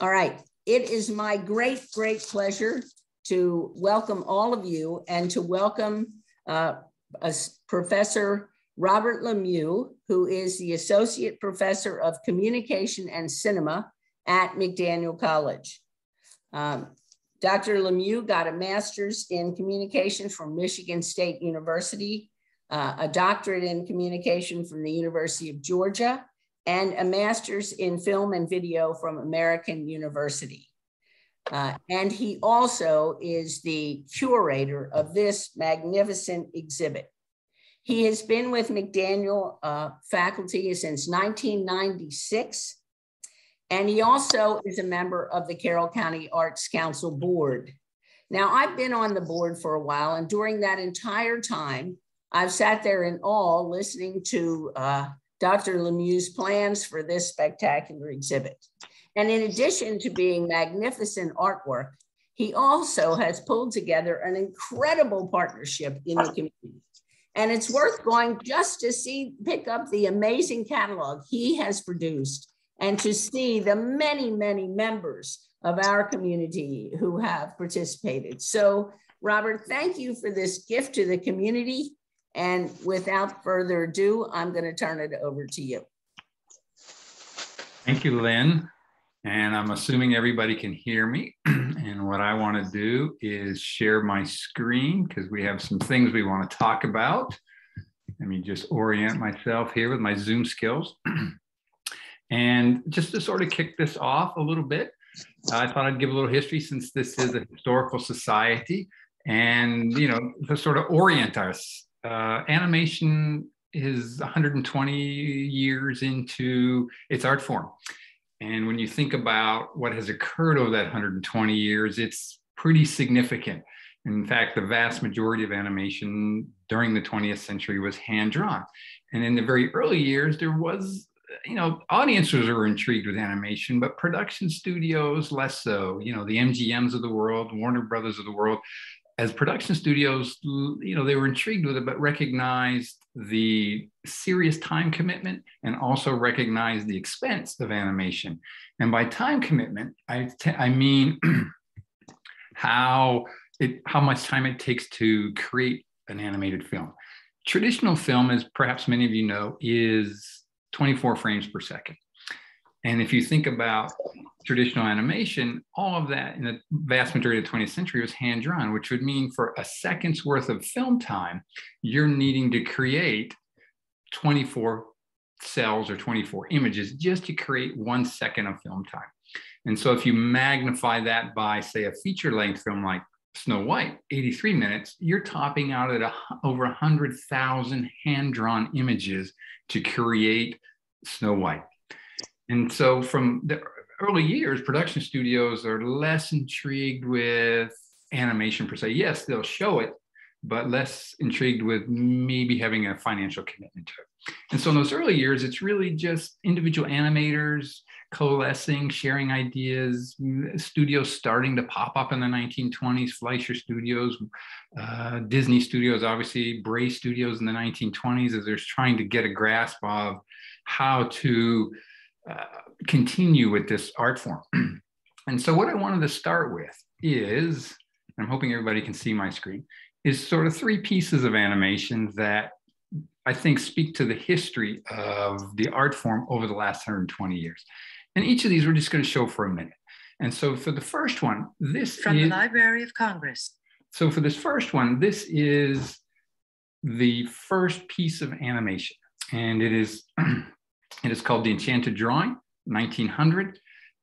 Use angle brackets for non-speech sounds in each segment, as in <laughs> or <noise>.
All right. It is my great, great pleasure to welcome all of you and to welcome uh, Professor Robert Lemieux, who is the Associate Professor of Communication and Cinema at McDaniel College. Um, Dr. Lemieux got a master's in communication from Michigan State University, uh, a doctorate in communication from the University of Georgia, and a master's in film and video from American University. Uh, and he also is the curator of this magnificent exhibit. He has been with McDaniel uh, faculty since 1996, and he also is a member of the Carroll County Arts Council Board. Now, I've been on the board for a while, and during that entire time, I've sat there in awe listening to uh, Dr. Lemieux's plans for this spectacular exhibit. And in addition to being magnificent artwork, he also has pulled together an incredible partnership in the community. And it's worth going just to see, pick up the amazing catalog he has produced and to see the many, many members of our community who have participated. So Robert, thank you for this gift to the community. And without further ado, I'm going to turn it over to you. Thank you, Lynn. And I'm assuming everybody can hear me. <clears throat> and what I want to do is share my screen because we have some things we want to talk about. Let me just orient myself here with my Zoom skills. <clears throat> and just to sort of kick this off a little bit, I thought I'd give a little history since this is a historical society and, you know, to sort of orient us uh, animation is 120 years into its art form. And when you think about what has occurred over that 120 years, it's pretty significant. In fact, the vast majority of animation during the 20th century was hand drawn. And in the very early years, there was, you know, audiences were intrigued with animation, but production studios less so. You know, the MGMs of the world, Warner Brothers of the world, as production studios, you know, they were intrigued with it, but recognized the serious time commitment and also recognized the expense of animation. And by time commitment, I, I mean <clears throat> how it, how much time it takes to create an animated film. Traditional film, as perhaps many of you know, is 24 frames per second. And if you think about traditional animation, all of that in the vast majority of the 20th century was hand drawn, which would mean for a second's worth of film time, you're needing to create 24 cells or 24 images just to create one second of film time. And so if you magnify that by, say, a feature length film like Snow White, 83 minutes, you're topping out at a, over 100,000 hand drawn images to create Snow White. And so from the early years, production studios are less intrigued with animation per se. Yes, they'll show it, but less intrigued with maybe having a financial commitment to it. And so in those early years, it's really just individual animators coalescing, sharing ideas, studios starting to pop up in the 1920s, Fleischer Studios, uh, Disney Studios, obviously, Bray Studios in the 1920s, as they're trying to get a grasp of how to uh, continue with this art form. <clears throat> and so what I wanted to start with is, I'm hoping everybody can see my screen, is sort of three pieces of animation that I think speak to the history of the art form over the last 120 years. And each of these we're just going to show for a minute. And so for the first one, this from is, the Library of Congress. So for this first one, this is the first piece of animation. And it is <clears throat> It is called The Enchanted Drawing, 1900.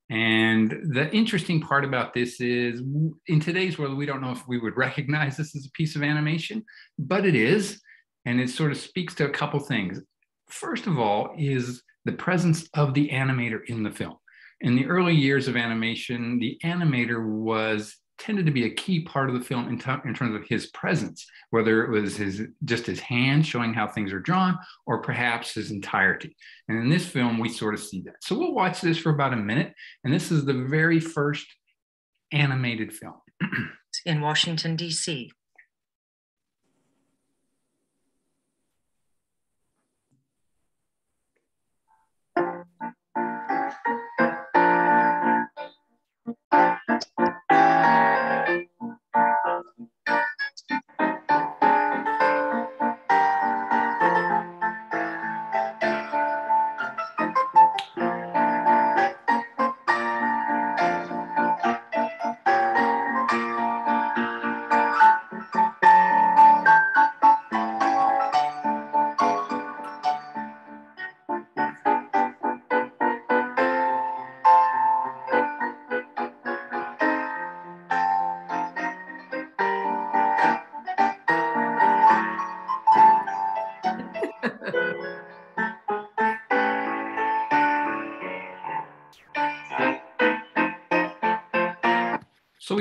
And the interesting part about this is in today's world, we don't know if we would recognize this as a piece of animation, but it is. And it sort of speaks to a couple things. First of all, is the presence of the animator in the film. In the early years of animation, the animator was tended to be a key part of the film in, t- in, terms of his presence, whether it was his just his hand showing how things are drawn, or perhaps his entirety. And in this film, we sort of see that. So we'll watch this for about a minute, and this is the very first animated film <clears throat> in Washington D.C.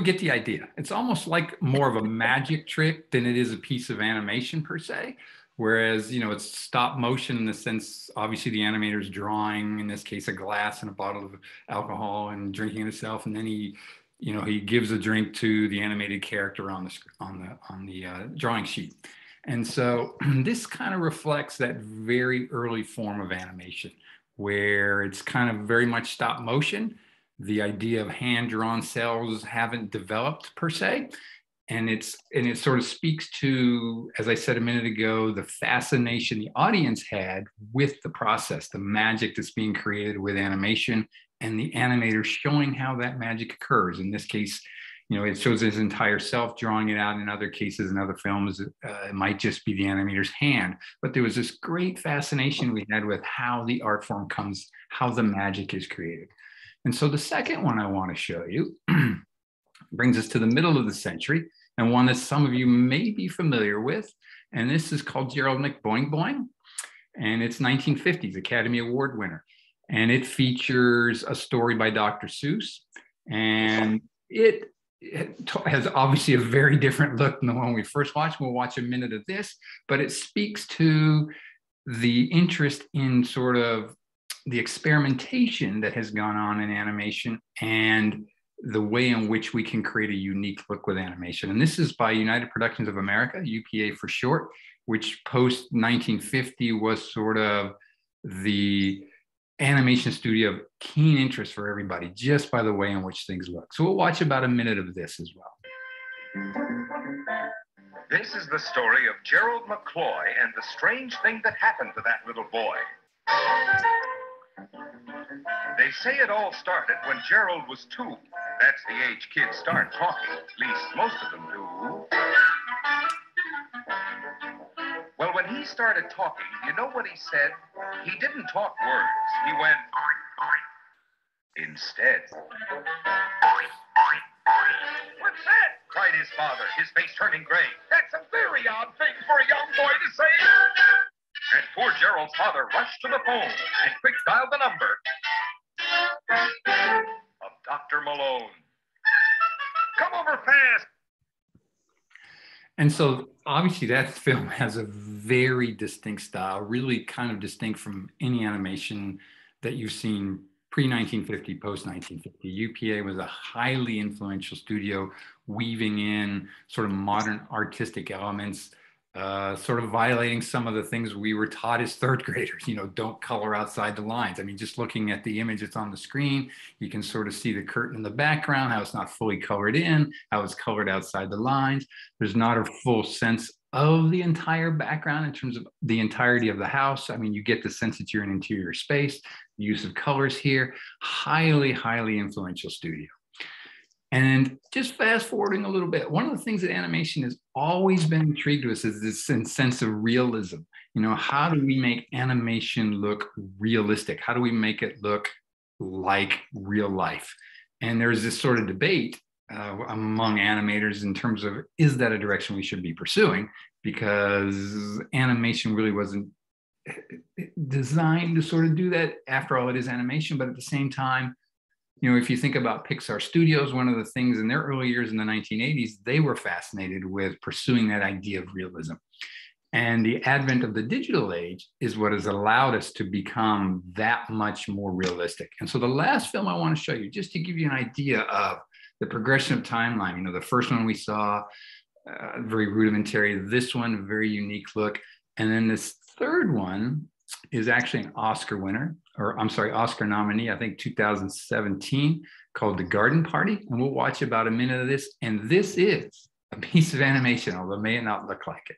get the idea. It's almost like more of a magic trick than it is a piece of animation per se. Whereas, you know, it's stop motion in the sense, obviously the animator's drawing, in this case, a glass and a bottle of alcohol and drinking it himself. And then he, you know, he gives a drink to the animated character on the, on the, on the uh, drawing sheet. And so <clears throat> this kind of reflects that very early form of animation where it's kind of very much stop motion. The idea of hand drawn cells haven't developed per se. And it's and it sort of speaks to as i said a minute ago the fascination the audience had with the process the magic that's being created with animation and the animator showing how that magic occurs. In this case you know it shows his entire self drawing it out in other cases in other films uh, it might just be the animator's hand. But there was this great fascination we had with how the art form comes how the magic is created and so the second one i want to show you <clears throat> brings us to the middle of the century and one that some of you may be familiar with. And this is called Gerald McBoing Boing. And it's 1950s Academy Award winner. And it features a story by Dr. Seuss. And it, has obviously a very different look than the one we first watched. We'll watch a minute of this, but it speaks to the interest in sort of the experimentation that has gone on in animation and the way in which we can create a unique look with animation. And this is by United Productions of America, UPA for short, which post 1950 was sort of the animation studio of keen interest for everybody just by the way in which things look. So we'll watch about a minute of this as well. This is the story of Gerald McCloy and the strange thing that happened to that little boy. They say it all started when Gerald was two. That's the age kids start talking. At least most of them do. Well, when he started talking, you know what he said? He didn't talk words. He went instead. What's that? cried his father, his face turning gray. That's a very odd thing for a young boy to say. And poor Gerald's father rushed to the phone and quick dialed the number of Dr. Malone. Come over fast. And so obviously that <laughs> film has a very distinct style, really kind of distinct from any animation that you've seen pre-1950, post-1950. UPA was a highly influential studio, weaving in sort of modern artistic elements uh, sort of violating some of the things we were taught as third <laughs> graders. You know, don't color outside the lines. I mean, just looking at the image that's on the screen, you can sort of see the curtain in the background, how it's not fully colored in, how it's colored outside the lines. There's not a full sense of the entire background in terms of the entirety of the house. I mean, you get the sense that you're in interior space, use of colors here, highly, highly influential studio. And just fast forwarding a little bit, one of the things that animation has always been intrigued with is this sense of realism. You know, how do we make animation look realistic? How do we make it look like real life? And there's this sort of debate uh, among animators in terms of is that a direction we should be pursuing? Because animation really wasn't designed to sort of do that. After all, it is animation, but at the same time, you know, if you think about Pixar Studios, one of the things in their early years in the 1980s, they were fascinated with pursuing that idea of realism. And the advent of the digital age is what has allowed us to become that much more realistic. And so the last film I want to show you, just to give you an idea of the progression of timeline, you know, the first one we saw, uh, very rudimentary, this one, very unique look. And then this third one is actually an Oscar winner, or I'm sorry, Oscar nominee, I think 2017, called The Garden Party. And we'll watch about a minute of this. And this is a piece of animation, although may not look like it.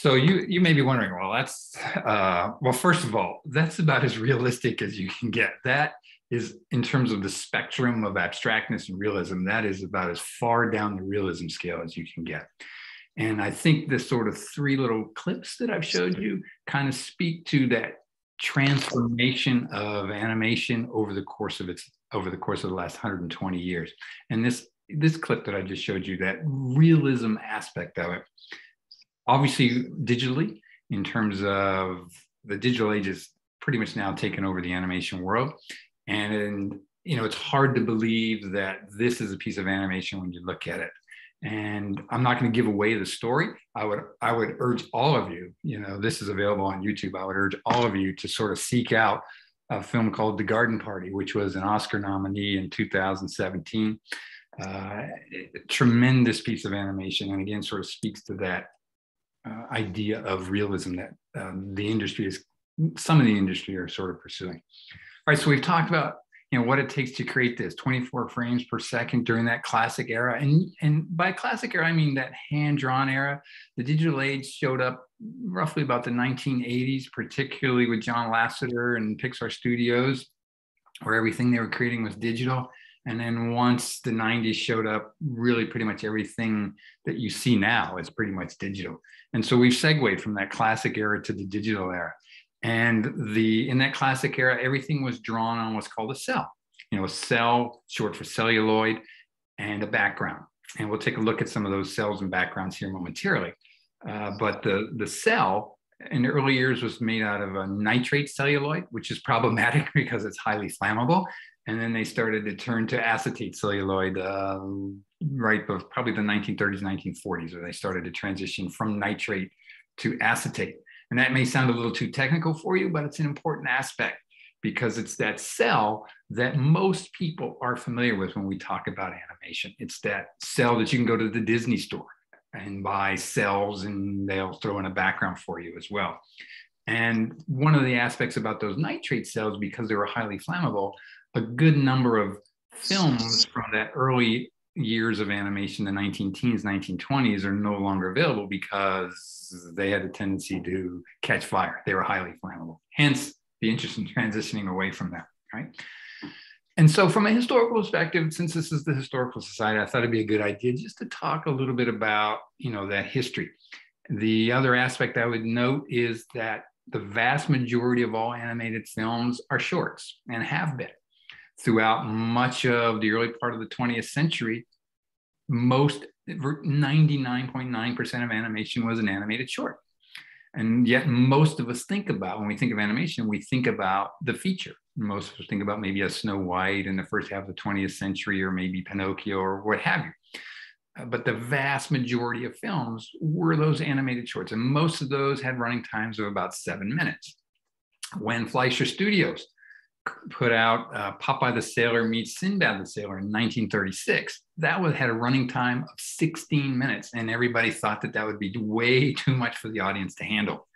So you you may be wondering, well, that's uh, well, first of all, that's about as realistic as you can get. That is in terms of the spectrum of abstractness and realism, that is about as far down the realism scale as you can get. And I think the sort of three little clips that I've showed you kind of speak to that transformation of animation over the course of its over the course of the last 120 years. And this this clip that I just showed you, that realism aspect of it, obviously digitally in terms of the digital age is pretty much now taken over the animation world. And you know it's hard to believe that this is a piece of animation when you look at it. And i'm not going to give away the story. I would i would urge all of you you know this is available on youtube. I would urge all of you to sort of seek out a film called the garden party which was an oscar nominee in 2017 uh, tremendous piece of animation and again sort of speaks to that uh, idea of realism that um, the industry is some of the industry are sort of pursuing. All right, so we've talked about you know what it takes to create this 24 frames per second during that classic era. And and by classic era i mean that hand drawn era. The digital age showed up roughly about the 1980s particularly with john lasseter and pixar studios where everything they were creating was digital and then once the 90s showed up really pretty much everything that you see now is pretty much digital and so we've segued from that classic era to the digital era and the in that classic era, everything was drawn on what's called a cell. You know, a cell, short for celluloid, and a background. And we'll take a look at some of those cells and backgrounds here momentarily. Uh, but the, the cell in the early years was made out of a nitrate celluloid, which is problematic <laughs> because it's highly flammable. And then they started to turn to acetate celluloid uh, right of probably the 1930s, 1940s, where they started to transition from nitrate to acetate. And that may sound a little too technical for you, but it's an important aspect because it's that cell that most people are familiar with when we talk about animation. It's that cell that you can go to the Disney store and buy cells and they'll throw in a background for you as well. And one of the aspects about those nitrate cells, because they were highly flammable, a good number of films from that early years of animation, the 19 teens, 1920s, are no longer available because they had a tendency to catch fire. They were highly flammable. Hence the interest in transitioning away from that, right? And so, from a historical perspective, since this is the historical society, I thought it'd be a good idea just to talk a little bit about, you know, that history. The other aspect I would note is that the vast majority of all animated films are shorts and have been throughout much of the early part of the 20th century, most 99.9% of animation was an animated short. And yet, most of us think about when we think of animation, we think about the feature. Most of us think about maybe a Snow White in the first half of the 20th century, or maybe Pinocchio, or what have you. Uh, but the vast majority of films were those animated shorts, and most of those had running times of about seven minutes. When Fleischer Studios put out uh, Popeye the Sailor meets Sinbad the Sailor in 1936. That was had a running time of 16 minutes, and everybody thought that that would be way too much for the audience to handle.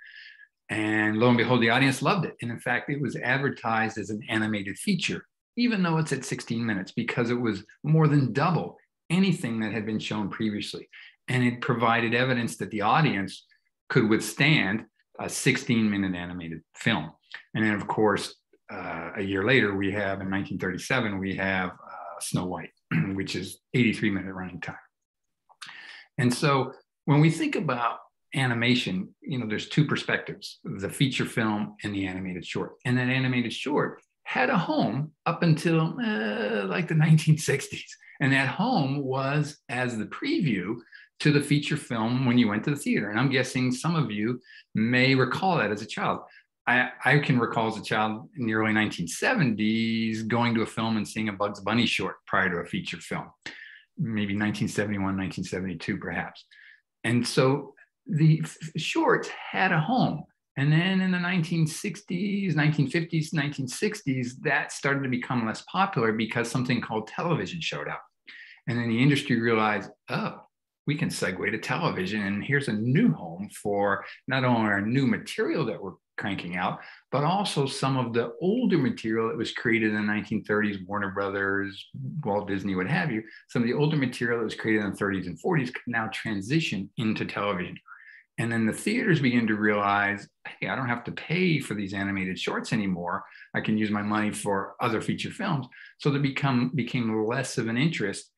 And lo and behold, the audience loved it. And in fact, it was advertised as an animated feature, even though it's at 16 minutes, because it was more than double anything that had been shown previously. And it provided evidence that the audience could withstand a 16 minute animated film. And then, of course, uh, a year later, we have in 1937, we have uh, Snow White, <clears throat> which is 83 minute running time. And so when we think about animation, you know, there's two perspectives, the feature film and the animated short. And that animated short had a home up until uh, like the 1960s. And that home was as the preview to the feature film when you went to the theater. And I'm guessing some of you may recall that as a child. I, I can recall as a child in the early 1970s going to a film and seeing a Bugs Bunny short prior to a feature film, maybe 1971, 1972, perhaps. And so the shorts had a home. And then in the 1960s, 1950s, 1960s, that started to become less popular because something called television showed up. And then the industry realized, oh, we can segue to television. And here's a new home for not only our new material that we're cranking out, but also some of the older material that was created in the 1930s, Warner Brothers, Walt Disney, what have you. Some of the older material that was created in the 30s and 40s could now transition into television. And then the theaters begin to realize, hey, I don't have to pay for these animated shorts anymore. I can use my money for other feature films. So there become became less of an interest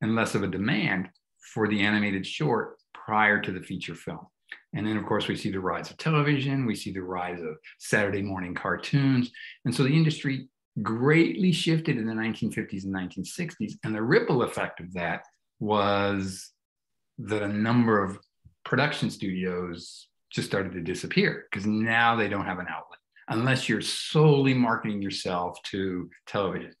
and less of a demand for the animated short prior to the feature film. And then, of course, we see the rise of television, we see the rise of Saturday morning cartoons. And so the industry greatly shifted in the 1950s and 1960s. And the ripple effect of that was that a number of production studios just started to disappear because now they don't have an outlet unless you're solely marketing yourself to television.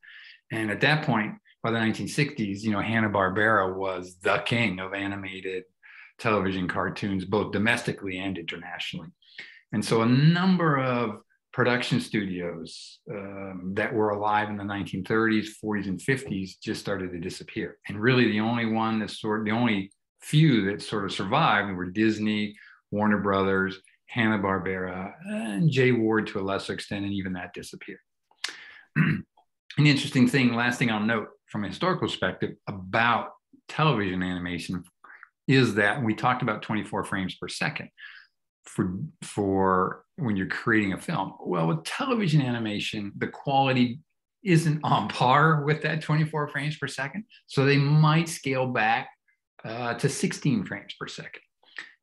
And at that point, by the 1960s, you know, Hanna-Barbera was the king of animated television cartoons, both domestically and internationally. And so a number of production studios um, that were alive in the 1930s, 40s, and 50s just started to disappear. And really, the only one that sort, the only few that sort of survived were Disney, Warner Brothers, Hanna Barbera, and Jay Ward to a lesser extent, and even that disappeared. <clears throat> An interesting thing, last thing I'll note from a historical perspective about television animation is that we talked about 24 frames per second for for when you're creating a film. Well, with television animation, the quality isn't on par with that 24 frames per second. So they might scale back uh, to 16 frames per second.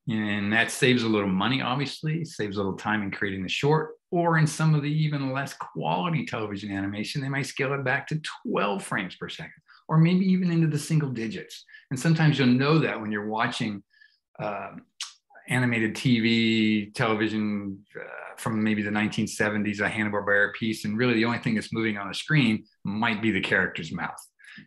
And that saves a little money, obviously, saves a little time in creating the short, or in some of the even less quality television animation, they might scale it back to 12 frames per second, or maybe even into the single digits. And sometimes you'll know that when you're watching uh, animated TV, television uh, from maybe the 1970s, a Hanna-Barbera piece, and really the only thing that's moving on the screen might be the character's mouth.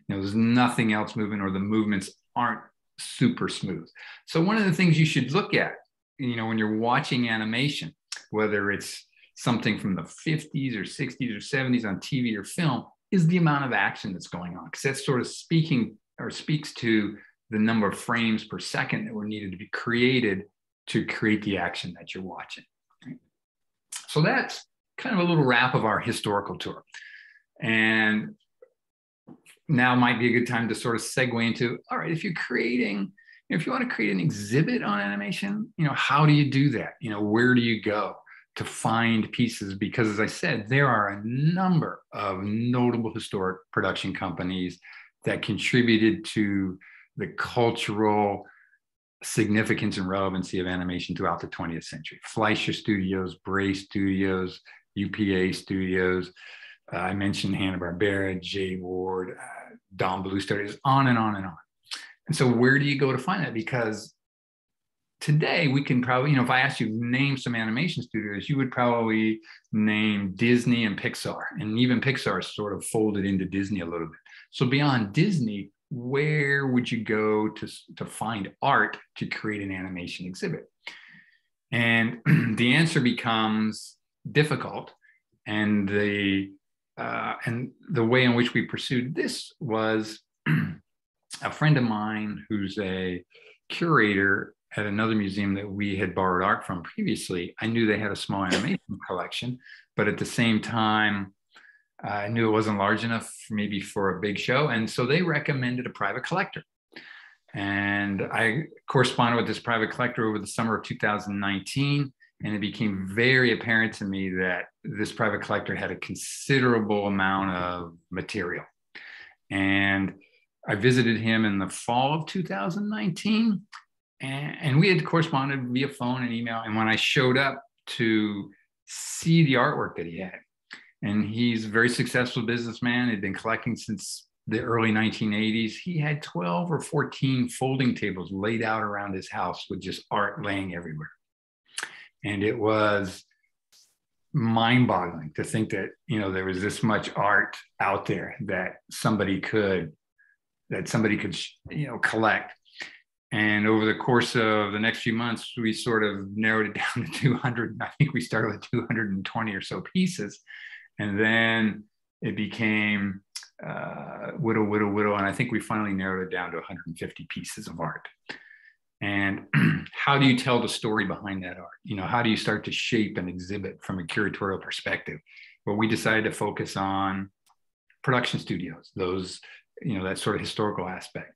You know, there's nothing else moving, or the movements aren't super smooth. So one of the things you should look at, you know, when you're watching animation, whether it's something from the 50s or 60s or 70s on TV or film, is the amount of action that's going on. Because that's sort of speaking or speaks to the number of frames per second that were needed to be created to create the action that you're watching. So that's kind of a little wrap of our historical tour. And now might be a good time to sort of segue into all right if you're creating if you want to create an exhibit on animation you know how do you do that you know where do you go to find pieces because as i said there are a number of notable historic production companies that contributed to the cultural significance and relevancy of animation throughout the 20th century fleischer studios bray studios upa studios uh, I mentioned Hanna-Barbera, Jay Ward, uh, Don Bluth Studios, on and on and on. And so where do you go to find that? Because today we can probably, you know, if I asked you to name some animation studios, you would probably name Disney and Pixar. And even Pixar sort of folded into Disney a little bit. So beyond Disney, where would you go to, to find art to create an animation exhibit? And <clears throat> the answer becomes difficult. And the uh, and the way in which we pursued this was <clears throat> a friend of mine who's a curator at another museum that we had borrowed art from previously. I knew they had a small animation collection, but at the same time, I knew it wasn't large enough maybe for a big show. And so they recommended a private collector. And I corresponded with this private collector over the summer of 2019 and it became very apparent to me that this private collector had a considerable amount of material. And I visited him in the fall of 2019, and, and we had corresponded via phone and email. And when I showed up to see the artwork that he had, and he's a very successful businessman, had been collecting since the early 1980s. He had 12 or 14 folding tables laid out around his house with just art laying everywhere. And it was mind boggling to think that, you know, there was this much art out there that somebody could, that somebody could, you know, collect. And over the course of the next few months, we sort of narrowed it <laughs> down to 200. I think we started with 220 or so pieces. And then it became uh, whittle, whittle, whittle. And I think we finally narrowed it down to 150 pieces of art and <clears throat> how do you tell the story behind that art you know how do you start to shape an exhibit from a curatorial perspective well we decided to focus on production studios those you know that sort of historical aspect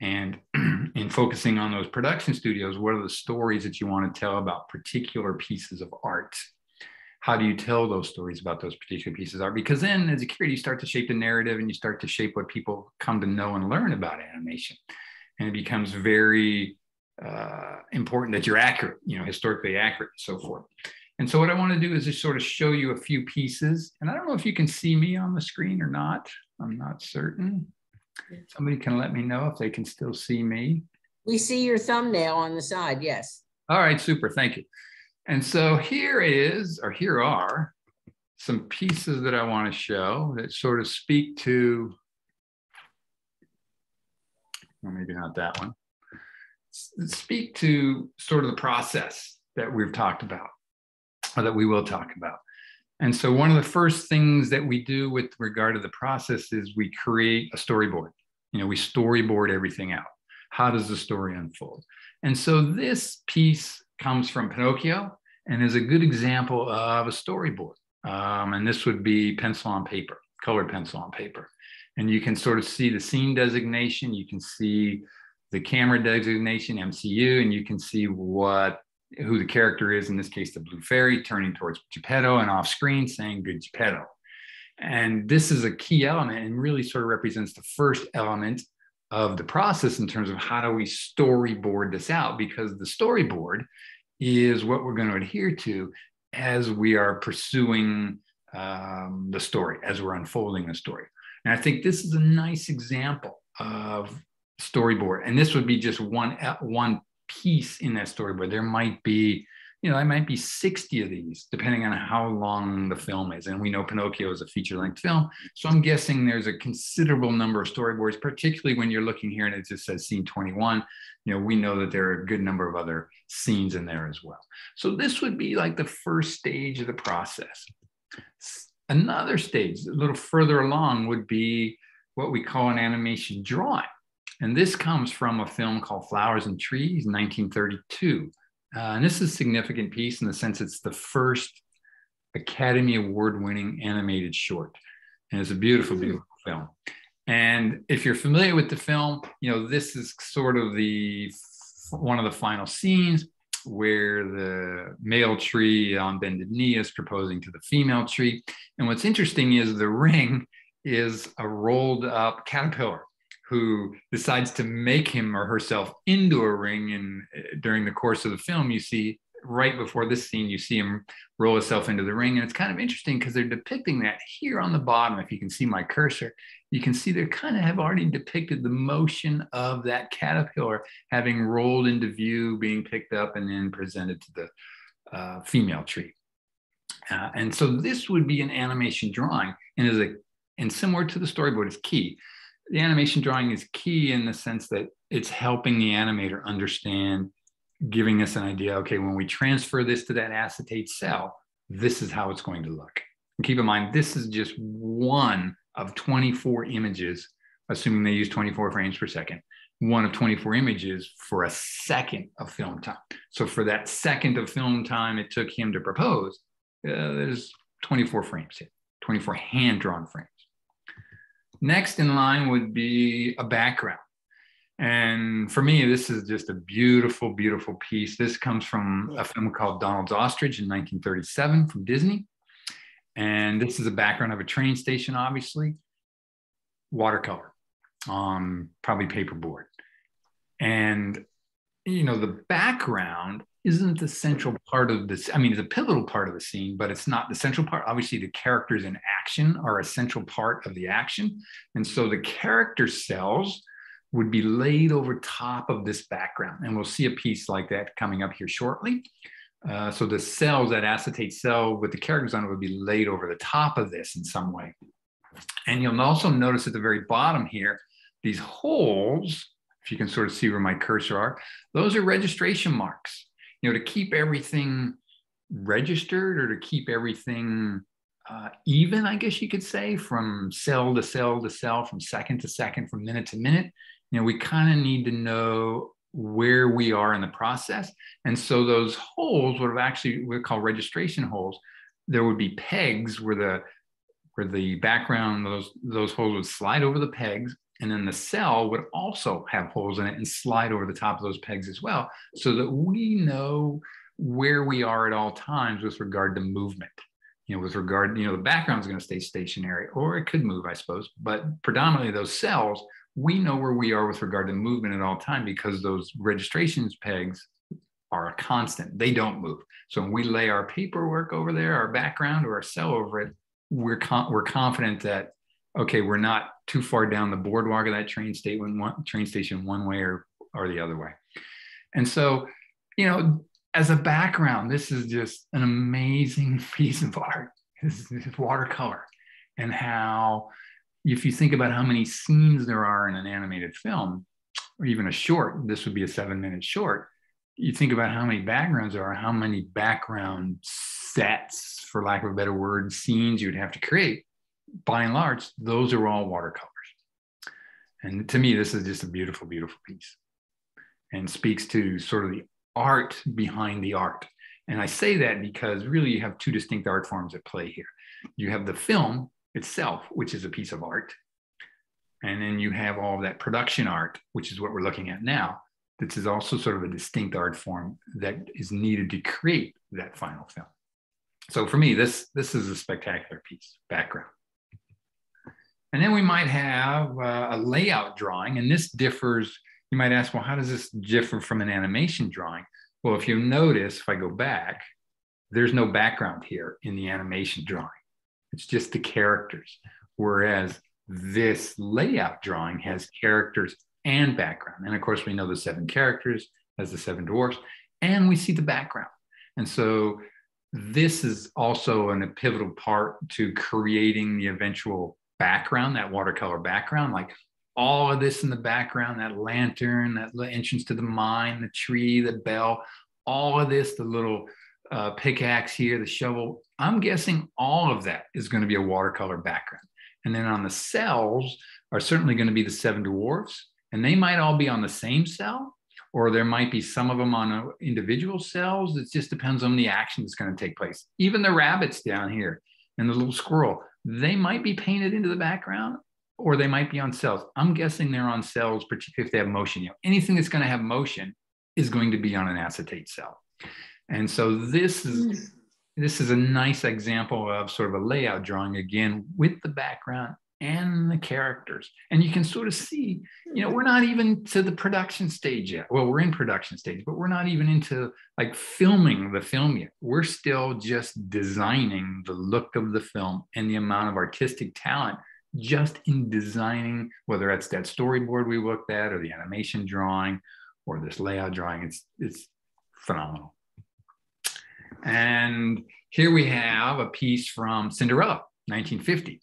and <clears throat> in focusing on those production studios, what are the stories that you want to tell about particular pieces of art? How do you tell those stories about those particular pieces of art? Because then, as a curator, you start to shape the narrative and you start to shape what people come to know and learn about animation. And it becomes very uh, important that you're accurate, you know, historically accurate and so forth. And so what I want to do is just sort of show you a few pieces. And I don't know if you can see me on the screen or not. I'm not certain. Somebody can let me know if they can still see me. We see your thumbnail on the side, yes. All right, super, thank you. And so here is, or here are, some pieces that I want to show that sort of speak to, well, maybe not that one, speak to sort of the process that we've talked about, or that we will talk about. And so one of the first things that we do with regard to the process is we create a storyboard. You know, we storyboard everything out. How does the story unfold? And so this piece comes from Pinocchio and is a good example of a storyboard. Um, and this would be pencil on paper, colored pencil on paper. And you can sort of see the scene designation, you can see the camera designation, MCU, and you can see what who the character is, in this case, the blue fairy, turning towards Geppetto and off screen saying, Good Geppetto. And this is a key element and really sort of represents the first element of the process in terms of how do we storyboard this out? Because the storyboard is what we're going to adhere to as we are pursuing um, the story, as we're unfolding the story. And I think this is a nice example of storyboard. And this would be just one, one piece in that storyboard. There might be, you know, there might be 60 of these, depending on how long the film is. And we know Pinocchio is a feature length film. So I'm guessing there's a considerable number of storyboards, particularly when you're looking here and it just says scene 21. You know, we know that there are a good number of other scenes in there as well. So this would be like the first stage of the process. Another stage, a little further along, would be what we call an animation drawing. And this comes from a film called Flowers and Trees, 1932. Uh, and this is a significant piece in the sense it's the first Academy Award winning animated short. And it's a beautiful, hmm. beautiful film. And if you're familiar with the film, you know, this is sort of the one of the final scenes where the male tree on bended knee is proposing to the female tree. And what's interesting is the ring is a rolled up caterpillar who decides to make him or herself into a ring. And uh, during the course of the film, you see right before this scene, you see him roll himself into the ring. And it's kind of interesting because they're depicting that here on the bottom. If you can see my cursor, you can see they kind of have already depicted the motion of that caterpillar having rolled into view, being picked up, and then presented to the uh, female tree. Uh, and so this would be an animation drawing and is a and similar to the storyboard is key the animation drawing is key in the sense that it's helping the animator understand, giving us an idea, okay, when we transfer this to that acetate cell, this is how it's going to look. And keep in mind, this is just one of 24 images, assuming they use 24 frames per second, one of 24 images for a second of film time. So for that second of film time it took him to propose, uh, there's 24 frames here, 24 hand-drawn frames. Next in line would be a background. And for me, this is just a beautiful, beautiful piece. This comes from a film called Donald's Ostrich in 1937 from Disney. And this is a background of a train station, obviously, watercolor, um, probably paperboard. And, you know, the background isn't the central part of this. I mean, it's a pivotal part of the scene, but it's not the central part. Obviously, the characters in action are a central part of the action. And so the character cells would be laid over top of this background. And we'll see a piece like that coming up here shortly. Uh, so the cells, that acetate cell with the characters on it would be laid over the top of this in some way. And you'll also notice at the very bottom here, these holes, if you can sort of see where my cursor are, those are registration marks you know, to keep everything registered or to keep everything uh, even, I guess you could say, from cell to cell to cell, from second to second, from minute to minute. You know, we kind of need to know where we are in the process. And so those holes would have actually we call registration holes. There would be pegs where the where the background those those holes would slide over the pegs And then the cell would also have holes in it and slide over the top of those pegs as well, so that we know where we are at all times with regard to movement. You know, with regard, you know, the background is going to stay stationary or it could move, I suppose, but predominantly those cells, we know where we are with regard to movement at all time because those registrations pegs are a constant. They don't move. So when we lay our paperwork over there, our background or our cell over it, we're, con- we're confident that okay, we're not too far down the boardwalk of that train station one train station one way or or the other way. And so, you know, as a background, this is just an amazing <laughs> piece of art. This is watercolor and how if you think about how many scenes there are in an animated film or even a short, this would be a seven minute short. You think about how many backgrounds there are, how many background sets, for lack of a better word, scenes you'd have to create by and large, those are all watercolors. And to me, this is just a beautiful, beautiful piece and speaks to sort of the art behind the art. And I say that because really you have two distinct art forms at play here. You have the film itself, which is a piece of art. And then you have all that production art, which is what we're looking at now. This is also sort of a distinct art form that is needed to create that final film. So for me, this, this is a spectacular piece, background. And then we might have uh, a layout drawing, and this differs. You might ask, well, how does this differ from an animation drawing? Well, if you notice, if I go back, there's no background here in the animation drawing. It's just the characters. Whereas this layout drawing has characters and background. And of course, we know the seven characters as the seven dwarfs, and we see the background. And so this is also an, a pivotal part to creating the eventual background, that watercolor background, like all of this in the background, that lantern, that entrance to the mine, the tree, the bell, all of this, the little uh, pickaxe here, the shovel. I'm guessing all of that is going to be a watercolor background. And then on the cells are certainly going to be the seven dwarfs, and they might all be on the same cell, or there might be some of them on individual cells. It just depends on the action that's going to take place. Even the rabbits down here and the little squirrel, they might be painted into the background or they might be on cells. I'm guessing they're on cells, particularly if they have motion. You know, anything that's going to have motion is going to be on an acetate cell. And so this is mm. this is a nice example of sort of a layout drawing again with the background and the characters. And you can sort of see, you know, we're not even to the production stage yet. Well, we're in production stage, but we're not even into like filming the film yet. We're still just designing the look of the film and the amount of artistic talent just in designing, whether that's that storyboard we looked at or the animation drawing or this layout drawing. It's it's phenomenal. And here we have a piece from Cinderella, 1950.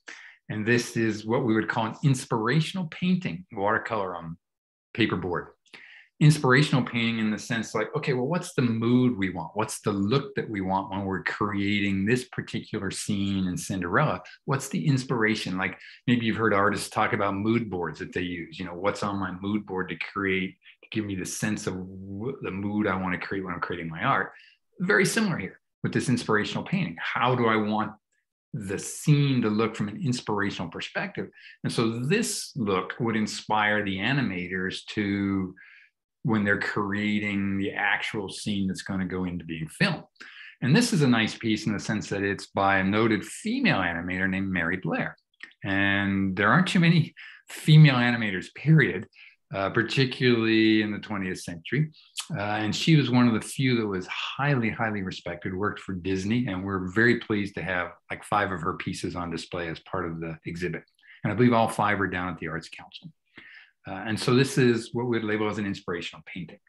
And this is what we would call an inspirational painting, watercolor on paperboard. Inspirational painting in the sense like, okay, well, what's the mood we want? What's the look that we want when we're creating this particular scene in Cinderella? What's the inspiration? Like maybe you've heard artists talk about mood boards that they use. You know, what's on my mood board to create, to give me the sense of the mood I want to create when I'm creating my art. Very similar here with this inspirational painting. How do I want the scene to look from an inspirational perspective. And so this look would inspire the animators to, when they're creating the actual scene that's going to go into being filmed. And this is a nice piece in the sense that it's by a noted female animator named Mary Blair. And there aren't too many <laughs> female animators, period, uh, particularly in the 20th century. Uh, and she was one of the few that was highly, highly respected, worked for Disney, and we're very pleased to have like five of her pieces on display as part of the exhibit. And I believe all five are down at the Arts Council. Uh, and so this is what we'd label as an inspirational painting.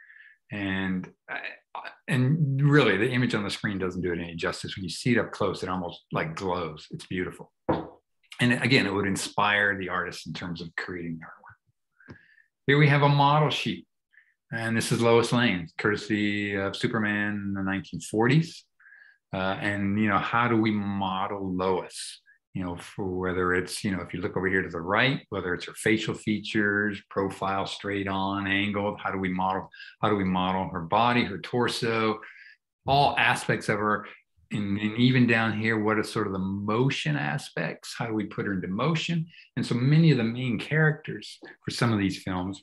And, uh, and really the image on the screen doesn't do it any justice. When you see it up close, it almost like glows. It's beautiful. And again, it would inspire the artist in terms of creating the artwork. Here we have a model sheet and this is Lois Lane, courtesy of Superman in the 1940s. Uh, and, you know, how do we model Lois? You know, for whether it's, you know, if you look over here to the right, whether it's her facial features, profile straight on, angled, how do we model, how do we model her body, her torso, all aspects of her. And, and even down here, what are sort of the motion aspects? How do we put her into motion? And so many of the main characters for some of these films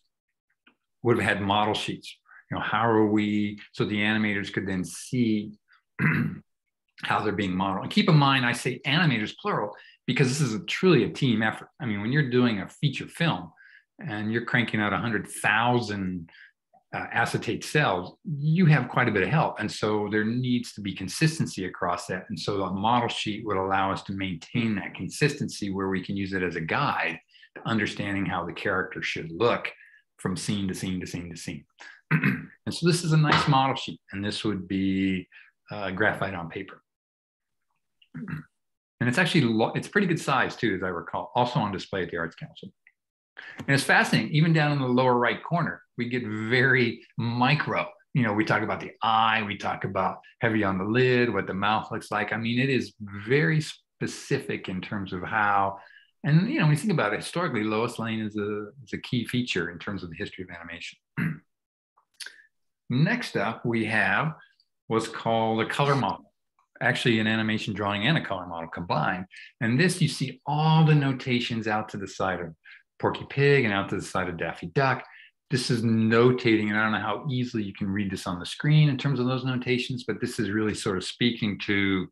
would have had model sheets. You know, how are we, so the animators could then see <clears throat> how they're being modeled. And keep in mind, I say animators plural because this is a, truly a team effort. I mean, when you're doing a feature film and you're cranking out 100,000 uh, acetate cells, you have quite a bit of help. And so there needs to be consistency across that. And so a model sheet would allow us to maintain that consistency where we can use it as a guide to understanding how the character should look from scene to scene to scene to scene. <clears throat> and so this is a nice model sheet, and this would be uh, graphite on paper. <clears throat> And it's actually, it's pretty good size too, as I recall, also on display at the Arts Council. And it's fascinating, even down in the lower right corner, we get very micro. You know, we talk about the eye, we talk about heavy on the lid, what the mouth looks like. I mean, it is very specific in terms of how, and you know, when you think about it, historically, Lois Lane is a, is a key feature in terms of the history of animation. <clears throat> Next up, we have what's called a color model actually an animation drawing and a color model combined. And this, you see all the notations out to the side of Porky Pig and out to the side of Daffy Duck. This is notating, and I don't know how easily you can read this on the screen in terms of those notations, but this is really sort of speaking to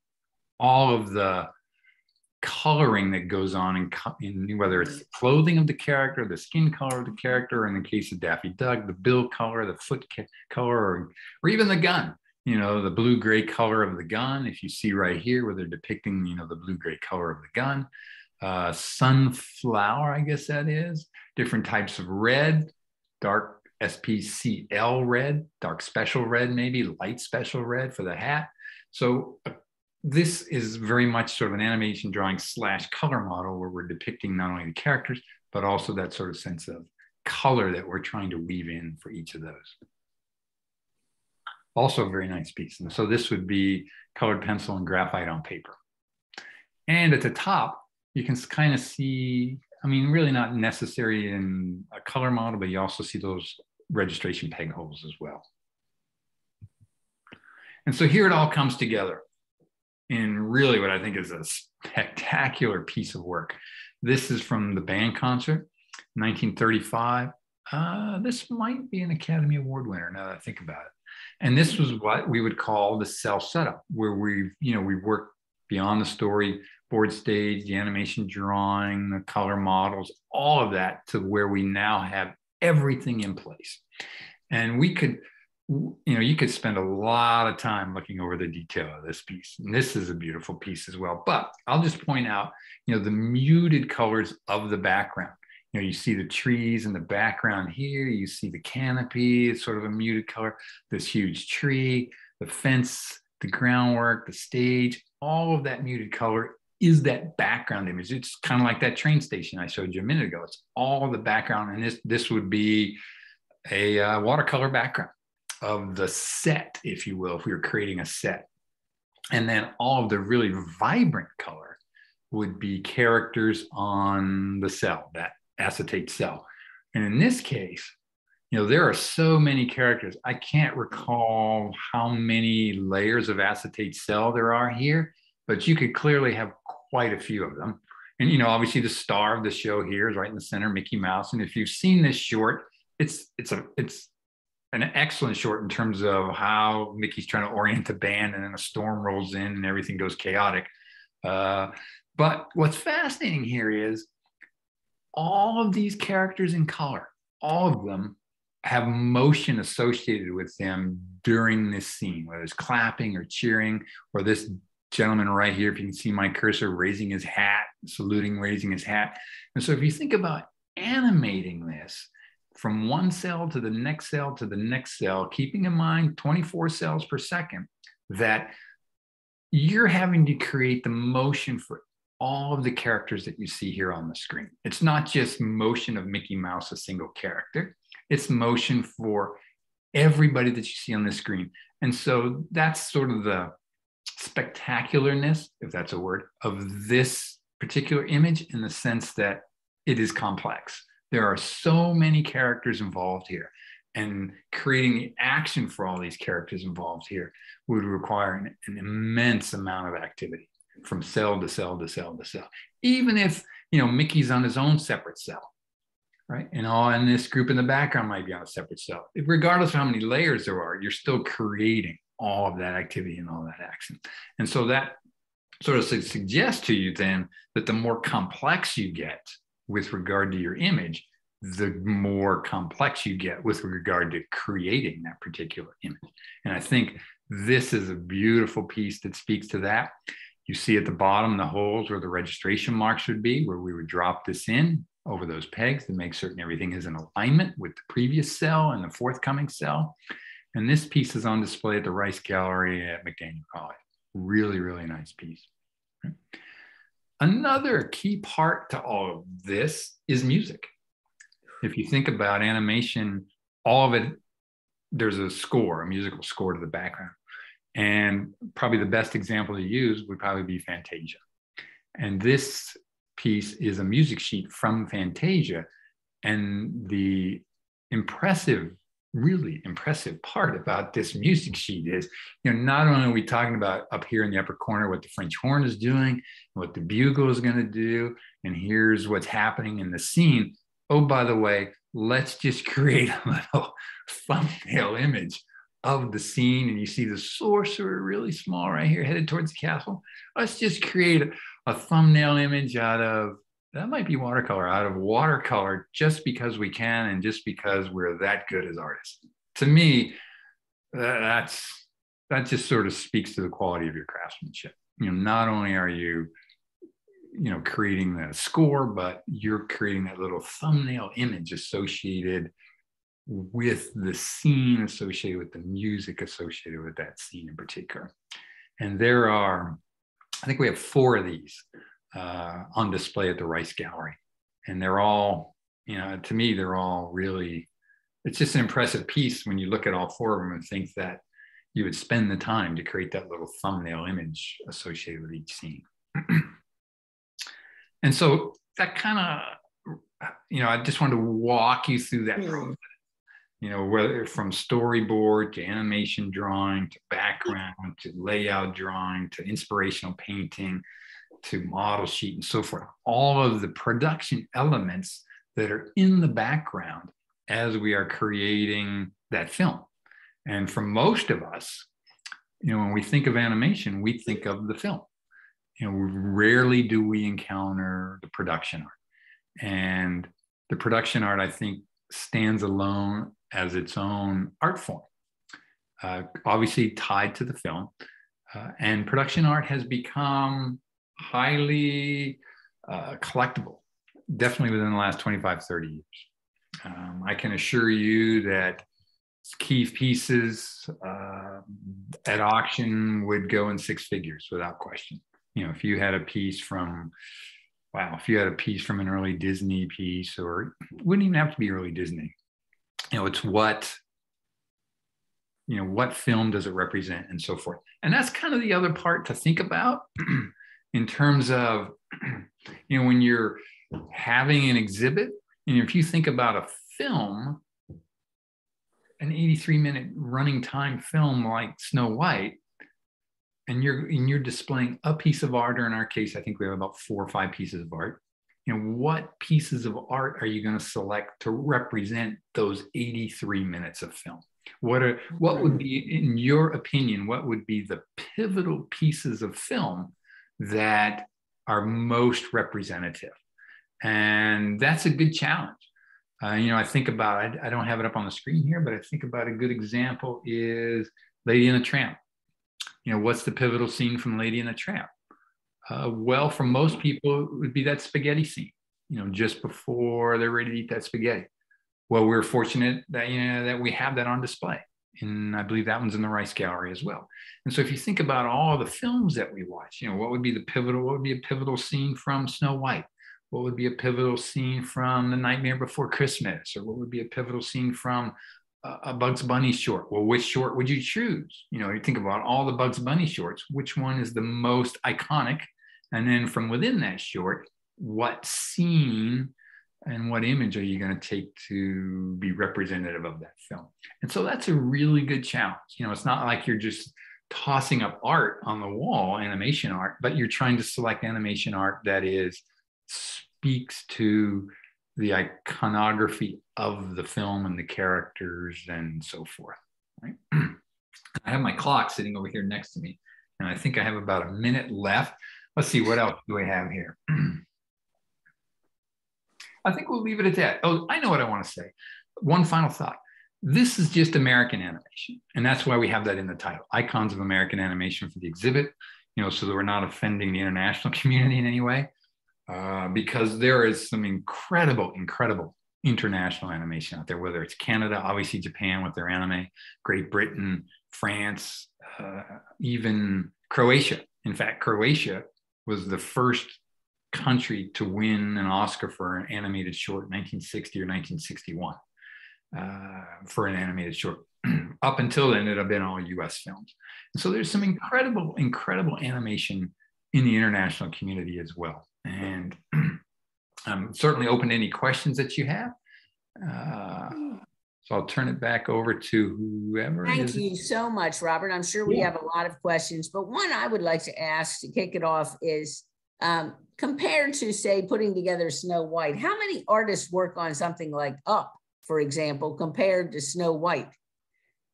all of the coloring that goes on in, in, whether it's the clothing of the character, the skin color of the character, or in the case of Daffy Duck, the bill color, the foot color, or, or even the gun. You know, the blue gray color of the gun. If you see right here where they're depicting, you know, the blue gray color of the gun uh, sunflower, I guess that is, different types of red, dark SPCL red, dark special red, maybe light special red for the hat. So uh, this is very much sort of an animation drawing slash color model where we're depicting not only the characters, but also that sort of sense of color that we're trying to weave in for each of those. Also a very nice piece. And so this would be colored pencil and graphite on paper. And at the top, you can kind of see, I mean, really not necessary in a color model, but you also see those registration peg holes as well. And so here it all comes together in really what I think is a spectacular piece of work. This is from the band concert, 1935. Uh, this might be an Academy Award winner now that I think about it. And this was what we would call the self setup, where we, you know, we work beyond the story, board stage, the animation drawing, the color models, all of that to where we now have everything in place. And we could, you know, you could spend a lot of time looking over the detail of this piece. And this is a beautiful piece as well. But I'll just point out, you know, the muted colors of the background. You know, you see the trees in the background here, you see the canopy, it's sort of a muted color, this huge tree, the fence, the groundwork, the stage, all of that muted color is that background image. It's kind of like that train station I showed you a minute ago. It's all the background, and this this would be a uh, watercolor background of the set, if you will, if we were creating a set. And then all of the really vibrant color would be characters on the cell, that acetate cell. And in this case, you know, there are so many characters. I can't recall how many layers of acetate cell there are here, but you could clearly have quite a few of them. And you know, obviously the star of the show here is right in the center, Mickey Mouse. And if you've seen this short, it's it's a it's an excellent short in terms of how Mickey's trying to orient the band, and then a storm rolls in and everything goes chaotic. Uh, but what's fascinating here is all of these characters in color, all of them have motion associated with them during this scene, whether it's clapping or cheering, or this gentleman right here, if you can see my cursor, raising his hat, saluting, raising his hat. And so if you think about animating this from one cell to the next cell to the next cell, keeping in mind 24 cells per second, that you're having to create the motion for all of the characters that you see here on the screen. It's not just motion of Mickey Mouse, a single character, it's motion for everybody that you see on the screen. And so that's sort of the spectacularness, if that's a word, of this particular image in the sense that it is complex. There are so many characters involved here. and creating the action for all these characters involved here would require an, an, immense amount of activity from cell to cell to cell to cell even if you know mickey's on his own separate cell right and all in this group in the background might be on a separate cell regardless of how many layers there are you're still creating all of that activity and all that action and so that sort of suggests to you then that the more complex you get with regard to your image the more complex you get with regard to creating that particular image. And I think this is a beautiful piece that speaks to that. You see at the bottom the holes where the registration marks would be, where we would drop this in over those pegs to make certain everything is in alignment with the previous cell and the forthcoming cell. And this piece is on display at the Rice Gallery at McDaniel College. Really, really nice piece. Another key part to all of this is music if you think about animation, all of it, there's a score, a musical score to the background. And probably the best example to use would probably be Fantasia. And this piece is a music sheet from Fantasia. And the impressive, really impressive part about this music sheet is, you know, not only are we talking about up here in the upper corner what the French horn is doing, what the bugle is going to do, and here's what's happening in the scene, oh, by the way, let's just <laughs> create a little thumbnail image of the scene. And you see the sorcerer really small right here, headed towards the castle. Let's just create a, a thumbnail image out of that might be watercolor, out of watercolor, just because we can and just because we're that good as artists. To me, that's that just sort of speaks to the quality of your craftsmanship. You know, not only are you you know creating the score but you're creating that little thumbnail image associated with the scene associated with the music associated with that scene in particular and there are i think we have four of these uh, on display at the rice gallery. And they're all you know to me they're all really it's just an impressive piece when you look at all four of them and think that you would spend the time to create that little thumbnail image associated with each scene. <clears throat> And so that kind of, you know, I just wanted to walk you through that process. You know, whether from storyboard to animation drawing to background to layout drawing to inspirational painting to model sheet and so forth, all of the production elements that are in the background as we are creating that film. And for most of us, you know, when we think of animation, we think of the film you know, rarely do we encounter the production art. And the production art, I think, stands alone as its own art form, uh, obviously tied to the film. Uh, and production art has become highly uh, collectible, definitely within the last 25, 30 years. Um, I can assure you that key pieces uh, at auction would go in six figures without question. You know if you had a piece from wow if you had a piece from an early disney piece or wouldn't even have to be early disney. You know it's what you know what film does it represent and so forth. And that's kind of the other part to think about <clears throat> in terms of <clears throat> you know when you're having an exhibit and if you think about a film an 83 minute running time film like snow white and you're and you're displaying a piece of art or in our case i think we have about four or five pieces of art you know what pieces of art are you going to select to represent those 83 minutes of film? What are what would be in your opinion what would be the pivotal pieces of film that are most representative and that's a good challenge uh, you know i think about I, I don't have it up on the screen here but i think about a good example is lady and the tramp you know, what's the pivotal scene from Lady and the Tramp? Uh, well, for most people, it would be that spaghetti scene, you know, just before they're ready to eat that spaghetti. Well, we're fortunate that, you know, that we have that on display. And I believe that one's in the Rice Gallery as well. And so if you think about all the films that we watch, you know, what would be the pivotal, what would be a pivotal scene from Snow White? What would be a pivotal scene from The Nightmare Before Christmas? Or what would be a pivotal scene from uh, a Bugs Bunny short. Well, which short would you choose? You know, you think about all the Bugs Bunny shorts, which one is the most iconic? And then from within that short, what scene and what image are you going to take to be representative of that film? And so that's a really good challenge. You know it's not like you're just tossing up art on the wall animation art but you're trying to select animation art that is speaks to the iconography of the film and the characters and so forth right? <clears throat> I have my clock sitting over here next to me and i think i have about a minute left. Let's see what else do we have here <clears throat> I think we'll leave it at that. Oh, I know what I want to say. One final thought. This is just American animation. And that's why we have that in the title Icons of American Animation for the exhibit, you know, so that we're not offending the international <laughs> community in any way. Uh, because there is some incredible, incredible international animation out there, whether it's Canada, obviously Japan with their anime, Great Britain, France, uh, even Croatia. In fact, Croatia was the first country to win an Oscar for an animated short in 1960 or 1961 uh, for an animated short. <clears throat> Up until then, it had been all US films. And so there's some incredible, incredible animation in the international community as well. And <clears throat> I'm certainly open to any questions that you have. Uh, so I'll turn it back over to whoever. Thank you so much, Robert. I'm sure we yeah. have a lot of questions, but one I would like to ask to kick it off is um, compared to, say, putting together Snow White, how many artists work on something like Up, for example, compared to Snow White?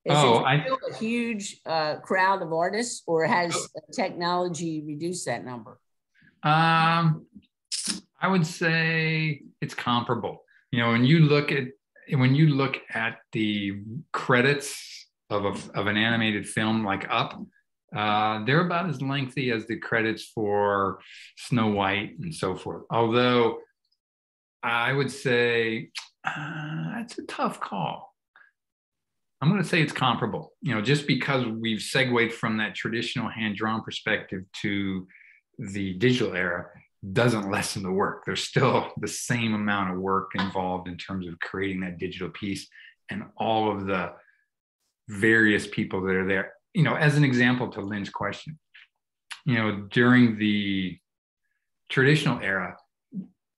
Is oh, I, a huge uh, crowd of artists, or has oh. technology reduced that number? Um, I would say it's comparable. You know, when you look at when you look at the credits of a, of an animated film like Up, uh, they're about as lengthy as the credits for Snow White and so forth. Although I would say uh, it's a tough call. I'm going to say it's comparable, you know, just because we've segued from that traditional hand drawn perspective to the digital era doesn't lessen the work. There's still the same amount of work involved in terms of creating that digital piece and all of the various people that are there you know, as an example to Lynn's question, you know, during the traditional era,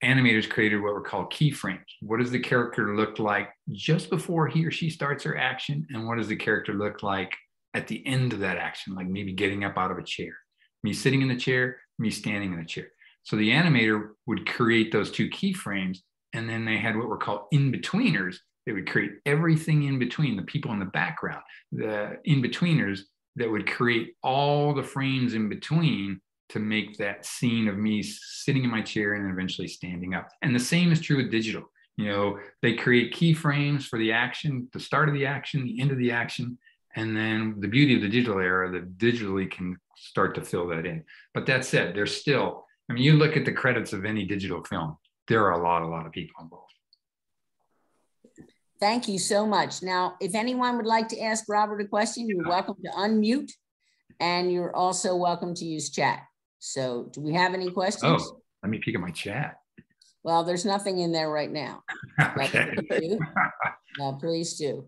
animators created what were called keyframes. What does the character look like just before he or she starts her action? And what does the character look like at the end of that action, like maybe getting up out of a chair, me sitting in the chair, me standing in the chair. So the animator would create those two keyframes, and then they had what were called in betweeners they would create everything in between the people in the background, the in betweeners that would create all the frames in between to make that scene of me sitting in my chair and then eventually standing up. And the same is true with digital. You know, they create keyframes for the action, the start of the action, the end of the action. And then the beauty of the digital era that digitally can start to fill that in. But that said, there's still, I mean, you look at the credits of any digital film, there are a lot, a lot of people involved. Thank you so much. Now, if anyone would like to ask Robert a question, you're welcome to unmute and you're also welcome to use chat. So do we have any questions? Oh, let me peek at my chat. Well, there's nothing in there right now. <laughs> okay. Please do. please do.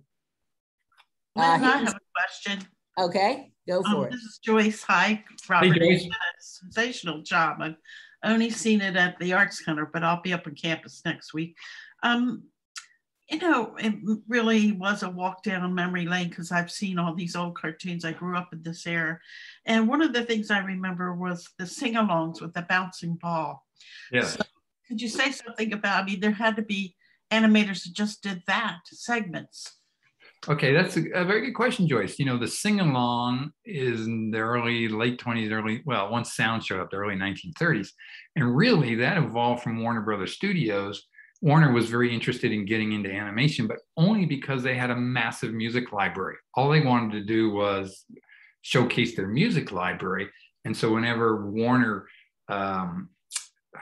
Uh, I have a question. Okay, go for um, it. This is Joyce. Hi, Robert. Hey, Joyce. did a sensational job. I've only seen it at the Arts Center, but I'll be up on campus next week. Um, you know, it really was a walk down memory lane because I've seen all these old cartoons. I grew up in this era. And one of the things I remember was the sing alongs with the bouncing ball. Yes. So could you say something about, I mean, there had to be animators that just did that, segments. Okay, that's a, a, very good question, Joyce. You know, the sing along is in the early, late 20s, early, well, once sound showed up, the early 1930s. And really, that evolved from Warner Brothers Studios Warner was very interested in getting into animation, but only because they had a massive music library. All they wanted to do was showcase their music library. And so whenever Warner um,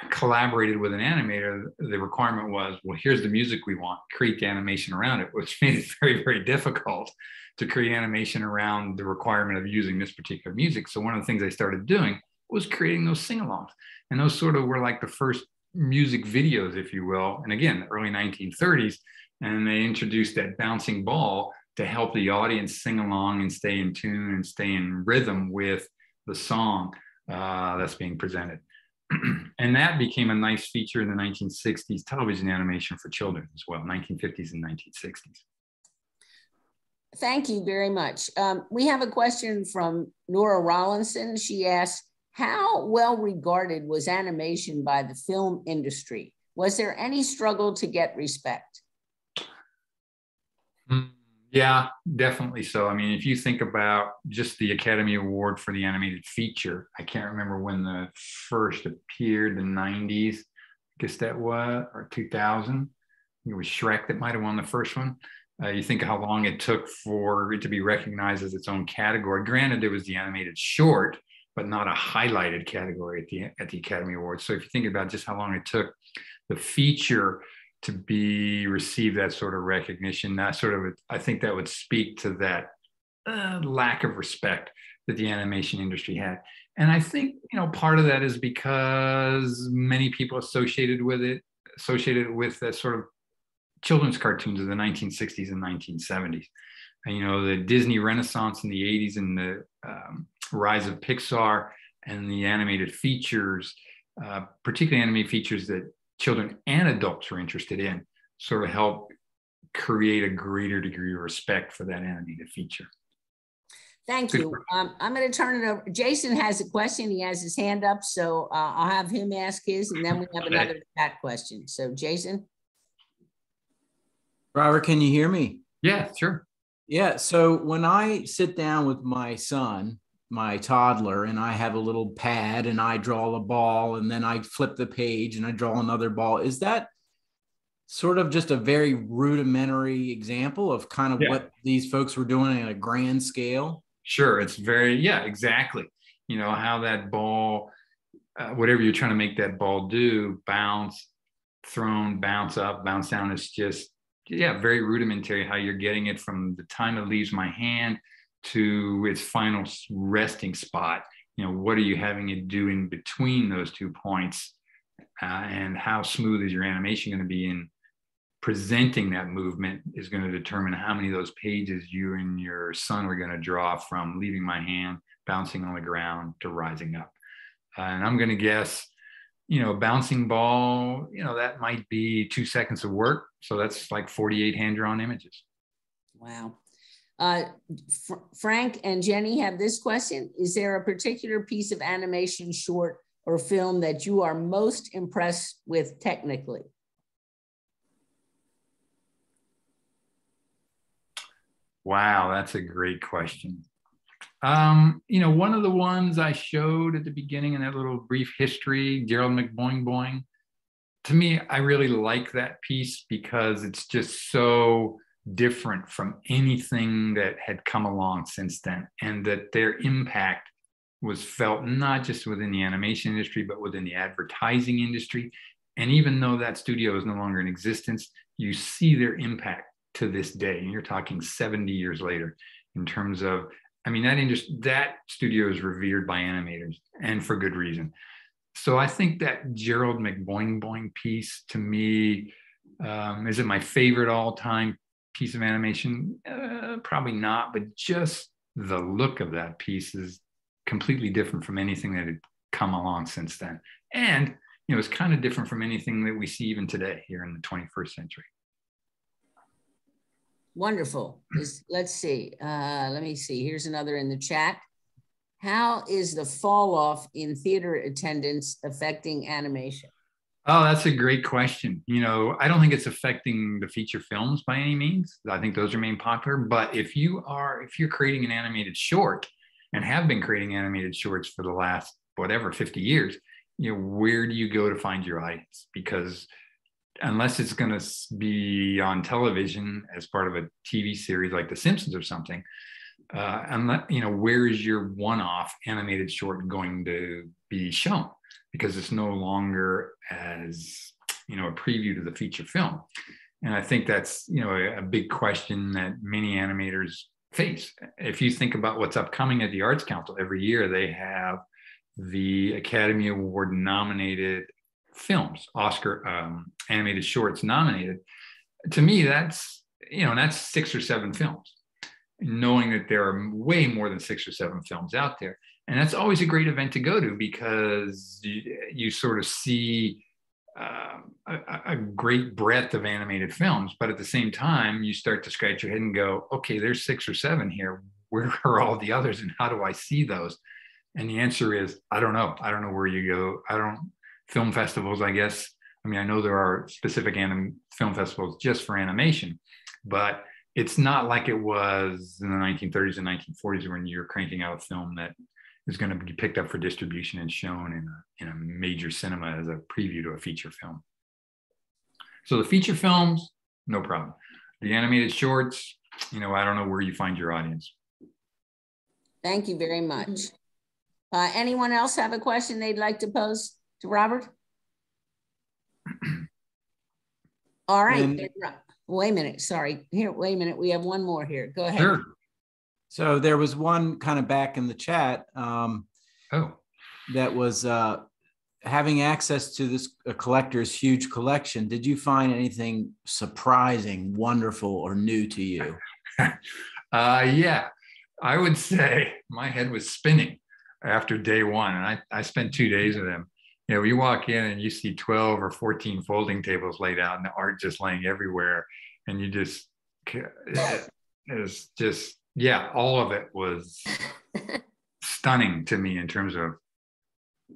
collaborated with an animator, the requirement was, well, here's the music we want, create the animation around it, which <laughs> made it very, very difficult to create animation around the requirement of using this particular music. So one of the things they started doing was creating those sing-alongs. And those sort of were like the first music videos, if you will. And again, early 1930s, and they introduced that bouncing ball to help the audience sing along and stay in tune and stay in rhythm with the song uh, that's being presented. <clears throat> and that became a nice feature in the 1960s television animation for children as well, 1950s and 1960s. Thank you very much. Um, we have a question from Nora Rollinson. She asks, how well regarded was animation by the film industry? Was there any struggle to get respect? Mm, yeah, definitely so. I mean, if you think about just the Academy Award for the animated feature, I can't remember when the first appeared, the 90s, I guess that was, or 2000. It was Shrek that might have won the first one. Uh, you think how long it took for it to be recognized as its own category. Granted, there was the animated short, but not a highlighted category at the at the Academy Awards. So if you think about just how long it took the feature to be receive that sort of recognition, that sort of I think that would speak to that uh, lack of respect that the animation industry had. And I think you know part of that is because many people associated with it associated with that sort of children's cartoons of the 1960s and 1970s. And, you know, the Disney Renaissance in the 80s and the um, rise of Pixar and the animated features, uh, particularly animated features that children and adults are interested in, sort of help create a greater degree of respect for that animated feature. Thank you. Um, I'm going to turn it over. Jason has a question. He has his hand up, so uh, I'll have him ask his, and then we have another chat question. So, Jason. Robert, can you hear me? Yeah, sure. Yeah. So when I sit down with my son, my toddler, and I have a little pad and I draw a ball and then I flip the page and I draw another ball, is that sort of just a very rudimentary example of kind of yeah. what these folks were doing at a grand scale? Sure. It's very, yeah, exactly. You know, how that ball, uh, whatever you're trying to make that ball do, bounce, thrown, bounce up, bounce down, it's just yeah, very rudimentary how you're getting it from the time it leaves my hand to its final resting spot. You know, what are you having it do in between those two points? Uh, and how smooth is your animation going to be in presenting that movement is going to determine how many of those pages you and your son are going to draw from leaving my hand, bouncing on the ground to rising up. Uh, and I'm going to guess you know, bouncing ball, you know, that might be two seconds of work. So that's like 48 hand drawn images. Wow. Uh, Fr Frank and Jenny have this question. Is there a particular piece of animation, short or film that you are most impressed with technically? Wow, that's a great question. Um, you know, one of the ones I showed at the beginning in that little brief history, Gerald McBoing Boing, to me, I really like that piece because it's just so different from anything that had come along since then, and that their impact was felt not just within the animation industry, but within the advertising industry. And even though that studio is no longer in existence, you see their impact to this day. And you're talking 70 years later in terms of I mean, that industry, that studio is revered by animators and for good reason. So I think that Gerald McBoing Boing piece to me um, is it my favorite all time piece of animation? Uh, probably not, but just the look of that piece is completely different from anything that had come along since then. And, you know, it's kind of different from anything that we see even today here in the 21st century. Wonderful. Let's see. Uh, let me see. Here's another in the chat. How is the fall off in theater attendance affecting animation? Oh, that's a great question. You know, I don't think it's affecting the feature films by any means. I think those remain popular. But if you are, if you're creating an animated short and have been creating animated shorts for the last whatever 50 years, you know, where do you go to find your audience? Because unless it's going to be on television as part of a TV series like The Simpsons or something, uh, unless you know where is your one-off animated short going to be shown because it's no longer as you know a preview to the feature film, and I think that's you know a, a big question that many animators face. If you think about what's upcoming at the Arts Council every year, they have the Academy Award nominated films, Oscar um, animated shorts nominated. To me, that's you know that's six or seven films. Knowing that there are way more than six or seven films out there, and that's always a great event to go to because you, you sort of see uh, a, a, great breadth of animated films but at the same time you start to scratch your head and go okay there's six or seven here. Where <laughs> are all the others and how do i see those? And the answer is i don't know. I don't know where you go. I don't film festivals i guess. I mean i know there are specific anim, film festivals just for animation but it's not like it was in the 1930s and 1940s when you're cranking out a film that is going to be picked up for distribution and shown in a, in a major cinema as a preview to a feature film. So the feature films, no problem. The animated shorts, you know, I don't know where you find your audience. Thank you very much. Uh, anyone else have a question they'd like to pose to Robert? <clears throat> All right. And, wait a minute. Sorry. Here, wait a minute. We have one more here. Go ahead. Sure. So there was one kind of back in the chat. Um, oh. That was uh, having access to this collector's huge collection. Did you find anything surprising, wonderful, or new to you? <laughs> uh, yeah, I would say my head was spinning after day one, and I, I spent two days with him. You know, you walk in and you see 12 or 14 folding tables laid out and the art just laying everywhere. And you just, it is just yeah, all of it was <laughs> stunning to me in terms of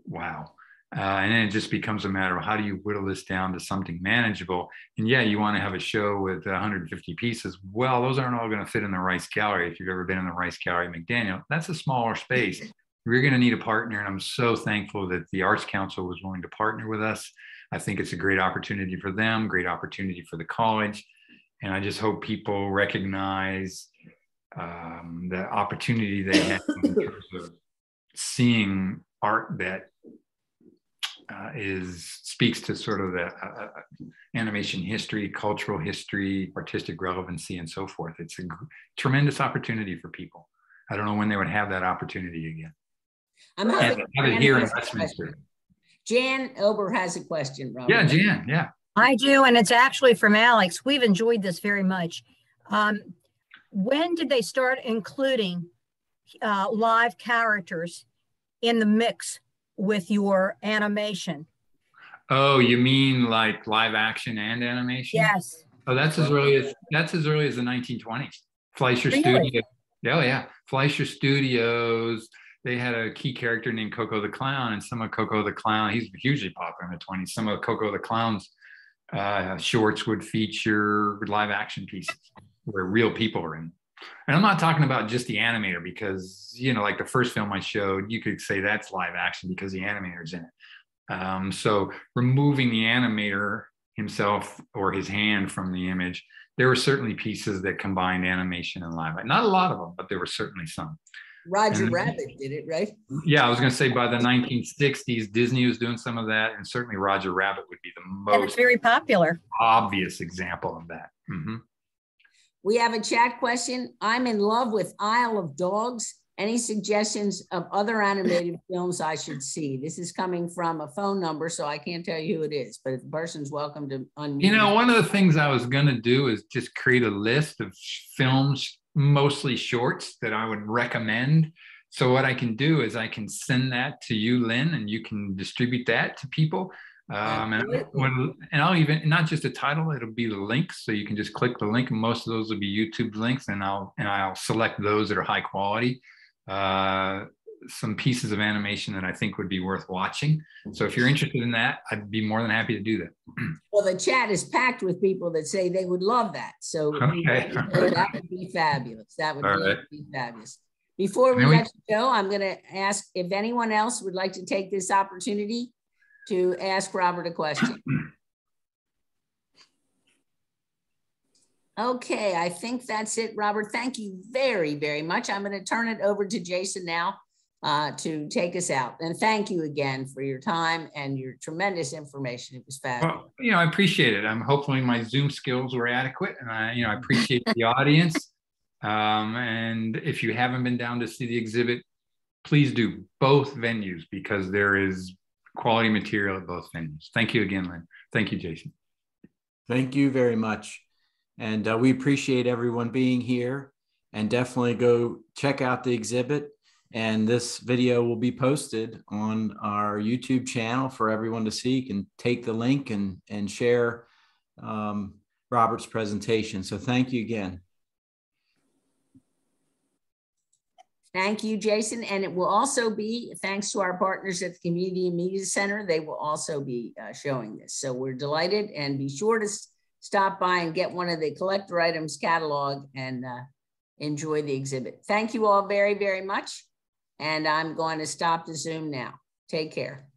wow. Uh, and then it just becomes a matter of how do you whittle this down to something manageable? And yeah, you want to have a show with 150 pieces. Well, those aren't all going to fit in the Rice Gallery. If you've ever been in the Rice Gallery McDaniel, that's a smaller space. We're going to need a partner. And I'm so thankful that the Arts Council was willing to partner with us. I think it's a great opportunity for them, great opportunity for the college. And I just hope people recognize um, the opportunity they have in <laughs> terms of seeing art that uh, is speaks to sort of the uh, uh animation history, cultural history, artistic relevancy, and so forth. It's a tremendous opportunity for people. I don't know when they would have that opportunity again. I'm have it here in Westminster. Jan Ober has a question, Robert. Yeah, Jan. Yeah. I do, and it's actually from Alex. We've enjoyed this very much. Um, when did they start including uh, live characters in the mix with your animation? Oh, you mean like live action and animation? Yes. Oh, that's as early as that's as early as the 1920s. Fleischer really? Studio. Oh yeah, Fleischer Studios. They had a key character named Koko the Clown, and some of Koko the Clown. He's hugely popular in the 20s. Some of Koko the Clown's uh, shorts would feature live action pieces where real people are in. And I'm not talking about just the animator because, you know, like the first film I showed, you could say that's live action because the animator's in it. Um, so removing the animator himself or his hand from the image, there were certainly pieces that combined animation and live. Not a lot of them, but there were certainly some. Roger and, Rabbit did it, right? Yeah, I was going to say by the 1960s, Disney was doing some of that, and certainly Roger Rabbit would be the most very popular, obvious example of that. Mm-hmm. We have a chat question. I'm in love with Isle of Dogs. Any suggestions of other animated <laughs> films I should see? This is coming from a phone number, so I can't tell you who it is, but the person's welcome to unmute. You know, one of the things I was going to do is just create a list of films, mostly shorts, that I would recommend. So what I can do is I can send that to you, Lynn, and you can distribute that to people. Um, and, when, and I'll even not just a title; it'll be the links, so you can just click the link. And most of those will be YouTube links, and I'll and I'll select those that are high quality. Uh, some pieces of animation that I think would be worth watching. So if you're interested in that, I'd be more than happy to do that. <clears throat> Well, the chat is packed with people that say they would love that. So okay. <laughs> that would be fabulous. That would be, right. be, fabulous. Before we, we let you go, I'm going to ask if anyone else would like to take this opportunity to ask Robert a question. Okay, I think that's it, Robert. Thank you very, very much. I'm going to turn it over to Jason now uh, to take us out. And thank you again for your time and your tremendous information. It was fabulous. Well, you know, I appreciate it. I'm hopefully my Zoom skills were adequate, and I, you know, I appreciate the audience. Um, and if you haven't been down to see the exhibit, please do both venues because there is quality material at both venues. Thank you again, Lynn. Thank you, Jason. Thank you very much. And uh, we appreciate everyone being here and definitely go check out the exhibit And this video will be posted on our YouTube channel for everyone to see. You can take the link and, and share um, Robert's presentation. So thank you again. Thank you, Jason. And it will also be, thanks to our partners at the Community Media Center, they will also be uh, showing this. So we're delighted and be sure to stop by and get one of the collector items catalog and uh, enjoy the exhibit. Thank you all very, very much. And I'm going to stop the Zoom now. Take care.